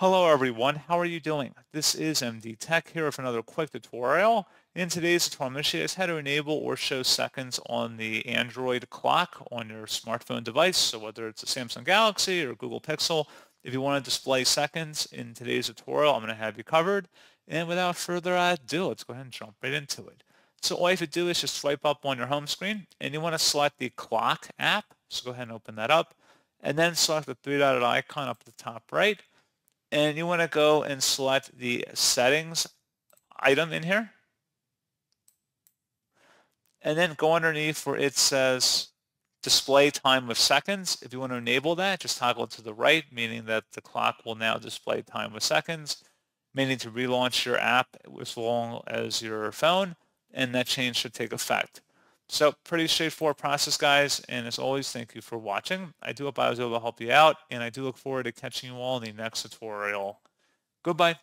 Hello everyone, how are you doing? This is MD Tech here with another quick tutorial. In today's tutorial, I'm going to show you how to enable or show seconds on the Android clock on your smartphone device. So whether it's a Samsung Galaxy or Google Pixel, if you want to display seconds in today's tutorial, I'm going to have you covered. And without further ado, let's go ahead and jump right into it. So all you have to do is just swipe up on your home screen and you want to select the clock app. So go ahead and open that up and then select the three-dotted icon up at the top right and you want to go and select the settings item in here and then go underneath where it says display time with seconds. If you want to enable that, just toggle it to the right, meaning that the clock will now display time with seconds. meaning to relaunch your app as long as your phone, and that change should take effect. So pretty straightforward process, guys. And as always, thank you for watching. I do hope I was able to help you out, and I do look forward to catching you all in the next tutorial. Goodbye.